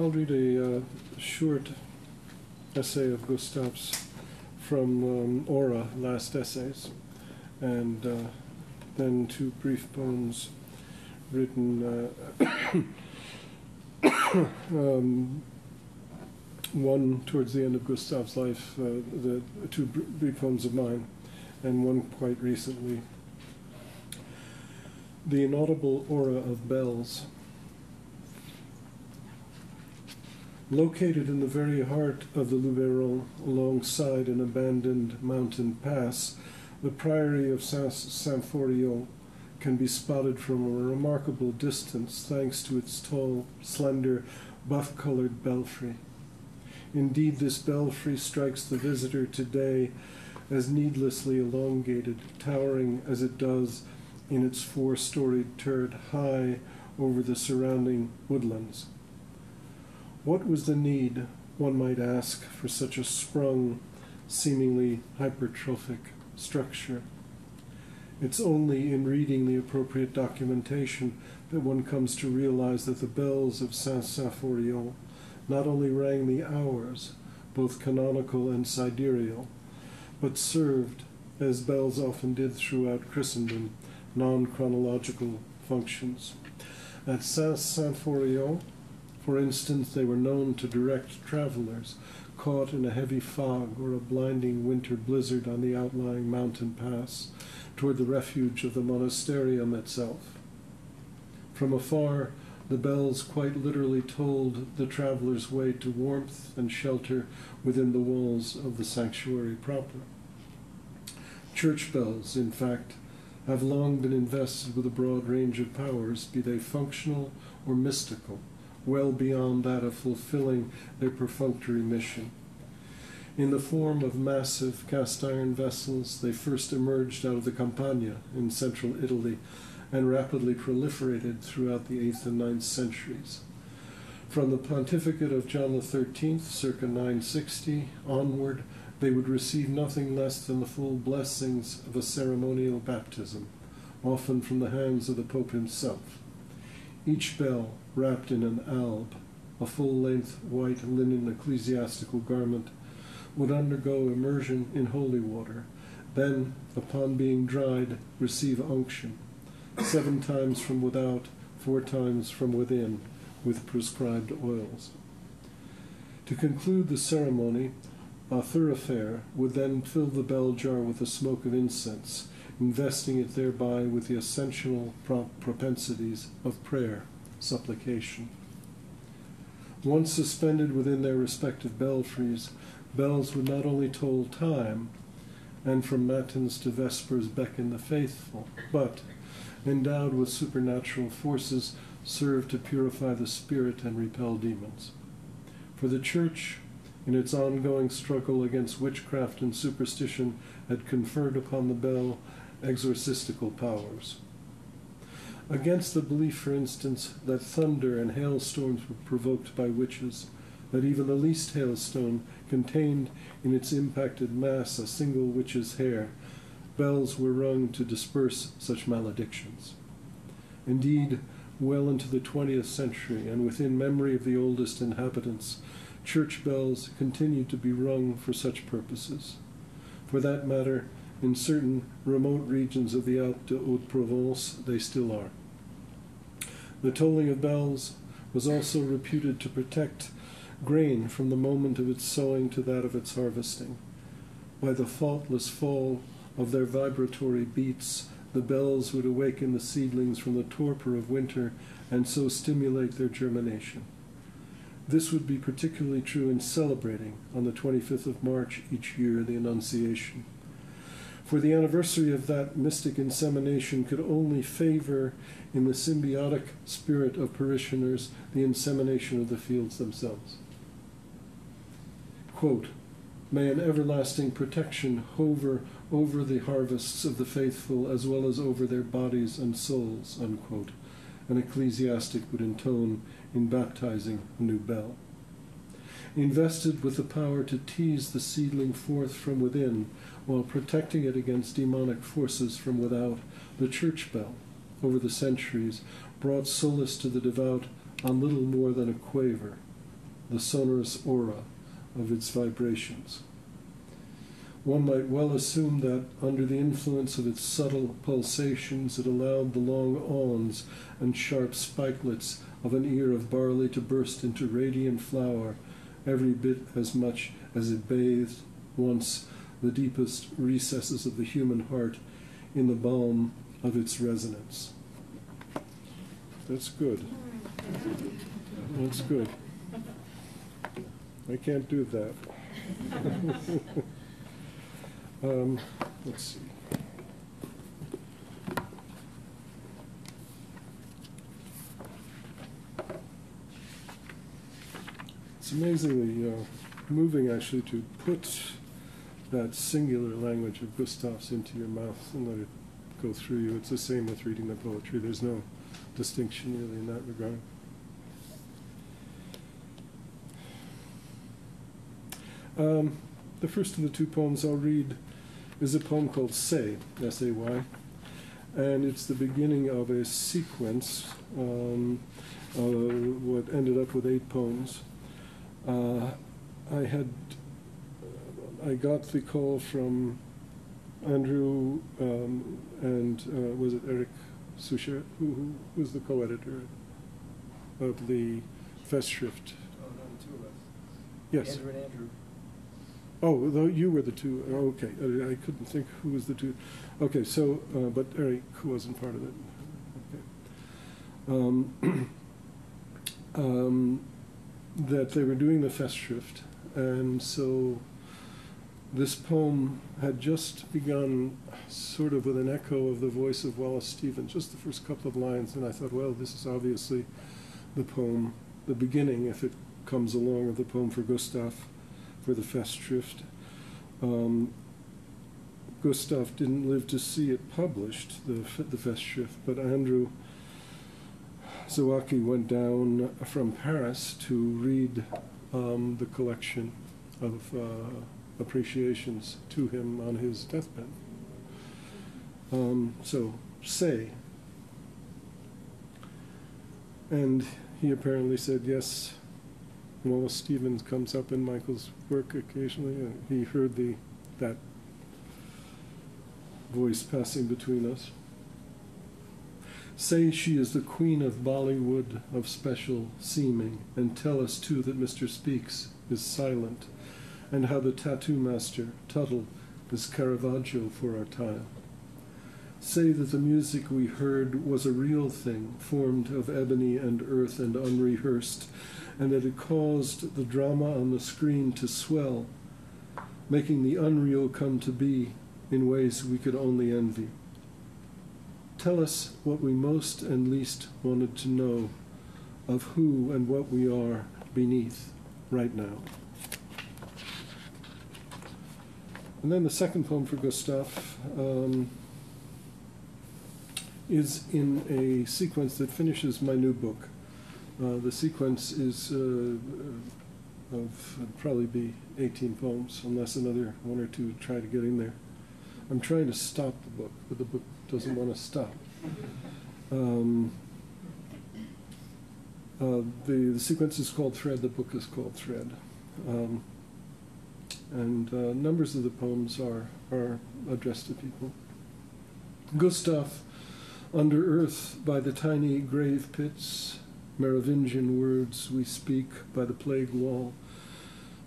I'll read a uh, short essay of Gustaf's from um, Aura, Last Essays, and uh, then two brief poems written, uh, um, one towards the end of Gustaf's life, uh, the two brief poems of mine, and one quite recently. The inaudible aura of bells. Located in the very heart of the Luberon, alongside an abandoned mountain pass, the priory of Saint-Symphorien can be spotted from a remarkable distance thanks to its tall, slender, buff colored belfry. Indeed, this belfry strikes the visitor today as needlessly elongated, towering as it does in its four storied turret high over the surrounding woodlands. What was the need, one might ask, for such a sprung, seemingly hypertrophic structure? It's only in reading the appropriate documentation that one comes to realize that the bells of Saint Symphorien not only rang the hours, both canonical and sidereal, but served, as bells often did throughout Christendom, non chronological functions. At Saint Symphorien, for instance, they were known to direct travelers caught in a heavy fog or a blinding winter blizzard on the outlying mountain pass toward the refuge of the monasterium itself. From afar, the bells quite literally told the traveler's way to warmth and shelter within the walls of the sanctuary proper. Church bells, in fact, have long been invested with a broad range of powers, be they functional or mystical, well beyond that of fulfilling their perfunctory mission. In the form of massive cast iron vessels, they first emerged out of the Campania in central Italy and rapidly proliferated throughout the 8th and 9th centuries. From the pontificate of John XIII, circa 960, onward, they would receive nothing less than the full blessings of a ceremonial baptism, often from the hands of the Pope himself. Each bell, wrapped in an alb, a full length white linen ecclesiastical garment, would undergo immersion in holy water, then, upon being dried, receive unction seven times from without, four times from within, with prescribed oils. To conclude the ceremony, a thurifer would then fill the bell jar with the smoke of incense, investing it thereby with the essential propensities of prayer, supplication. Once suspended within their respective belfries, bells would not only toll time, and from matins to vespers beckon the faithful, but endowed with supernatural forces, serve to purify the spirit and repel demons. For the Church, in its ongoing struggle against witchcraft and superstition, had conferred upon the bell exorcistical powers. Against the belief, for instance, that thunder and hailstorms were provoked by witches, that even the least hailstone contained in its impacted mass a single witch's hair, bells were rung to disperse such maledictions. Indeed, well into the 20th century, and within memory of the oldest inhabitants, church bells continued to be rung for such purposes. For that matter, in certain remote regions of the Alpes de Haute-Provence, they still are. The tolling of bells was also reputed to protect grain from the moment of its sowing to that of its harvesting. By the faultless fall of their vibratory beats, the bells would awaken the seedlings from the torpor of winter and so stimulate their germination. This would be particularly true in celebrating on the 25th of March each year the Annunciation. For the anniversary of that mystic insemination could only favor, in the symbiotic spirit of parishioners, the insemination of the fields themselves. Quote, May an everlasting protection hover over the harvests of the faithful as well as over their bodies and souls, unquote, an ecclesiastic would intone in baptizing a new bell. Invested with the power to tease the seedling forth from within while protecting it against demonic forces from without, the church bell, over the centuries, brought solace to the devout on little more than a quaver, the sonorous aura of its vibrations. One might well assume that, under the influence of its subtle pulsations, it allowed the long awns and sharp spikelets of an ear of barley to burst into radiant flower every bit as much as it bathed once the deepest recesses of the human heart in the balm of its resonance. That's good. That's good. I can't do that. um, let's see. It's amazingly uh, moving, actually, to put that singular language of Gustaf's into your mouth and let it go through you. It's the same with reading the poetry. There's no distinction really in that regard. Um, the first of the two poems I'll read is a poem called Say, S A Y, and it's the beginning of a sequence, um, uh, what ended up with eight poems. Uh, I had, I got the call from Andrew um, and uh, was it Eric Suscher, who, who was the co-editor of the Festschrift? Oh, no, the two of us. Yes. Andrew and Andrew. Oh, though you were the two. oh, Okay, Uh, I couldn't think who was the two. Okay, so uh, but Eric who wasn't part of it. Okay. Um, um, that they were doing the Festschrift, and so this poem had just begun, sort of with an echo of the voice of Wallace Stevens, just the first couple of lines, and I thought, well, this is obviously the poem, the beginning, if it comes along, of the poem for Gustaf for the Festschrift. Um, Gustaf didn't live to see it published, the, the Festschrift, but Andrew Zawacki went down from Paris to read um, the collection of uh, appreciations to him on his deathbed. Um, so, say. And he apparently said, yes, Wallace Stevens comes up in Michael's work occasionally, and he heard the that voice passing between us. Say she is the queen of Bollywood of special seeming, and tell us too that Mr. Speaks is silent, and how the tattoo master, Tuttle, is Caravaggio for our time. Say that the music we heard was a real thing, formed of ebony and earth and unrehearsed, and that it caused the drama on the screen to swell, making the unreal come to be in ways we could only envy. Tell us what we most and least wanted to know of who and what we are beneath right now. And then the second poem for Gustaf um, is in a sequence that finishes my new book. Uh, the sequence is uh, uh of probably be 18 poems, unless another one or two try to get in there. I'm trying to stop the book, but the book doesn't want to stop. Um, uh, the, the sequence is called Thread, the book is called Thread. Um, and uh, numbers of the poems are, are addressed to people. Gustaf, under earth by the tiny grave pits, Merovingian words we speak by the plague wall,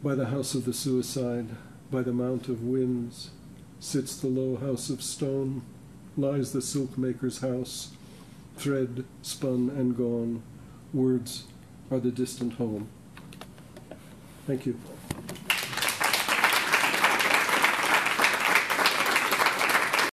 by the house of the suicide, by the mount of winds, sits the low house of stone, lies the silk maker's house, thread spun and gone, words are the distant home. Thank you.